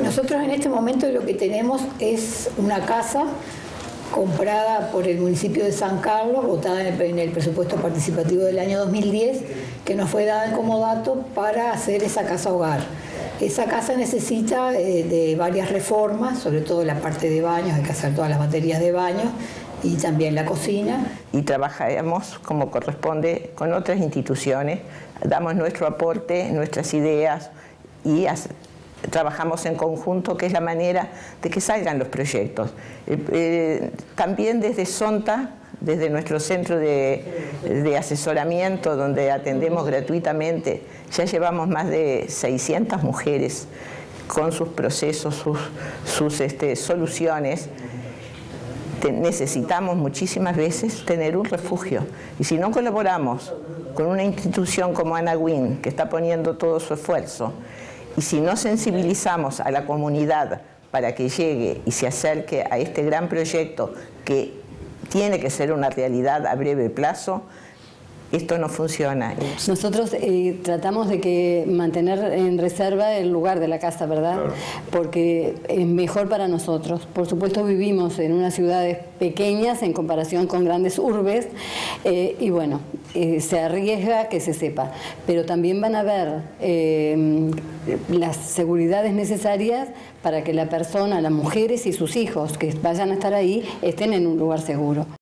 Nosotros en este momento lo que tenemos es una casa comprada por el municipio de San Carlos, votada en el, presupuesto participativo del año 2010, que nos fue dada como dato para hacer esa casa hogar. Esa casa necesita eh, de varias reformas, sobre todo la parte de baños, hay que hacer todas las baterías de baños y también la cocina. Y trabajamos como corresponde con otras instituciones, damos nuestro aporte, nuestras ideas y trabajamos en conjunto, que es la manera de que salgan los proyectos. Eh, eh, también desde SONTA, desde nuestro centro de, asesoramiento, donde atendemos gratuitamente, ya llevamos más de 600 mujeres con sus procesos, sus, este, soluciones. necesitamos muchísimas veces tener un refugio. Y si no colaboramos con una institución como Ana Wynn, que está poniendo todo su esfuerzo, y si no sensibilizamos a la comunidad para que llegue y se acerque a este gran proyecto que tiene que ser una realidad a breve plazo, esto no funciona. Nosotros eh, tratamos de que mantener en reserva el lugar de la casa, ¿verdad? Porque es mejor para nosotros. Por supuesto vivimos en unas ciudades pequeñas en comparación con grandes urbes eh, y bueno, eh, se arriesga que se sepa, pero también van a haber las seguridades necesarias para que la persona, las mujeres y sus hijos que vayan a estar ahí estén en un lugar seguro.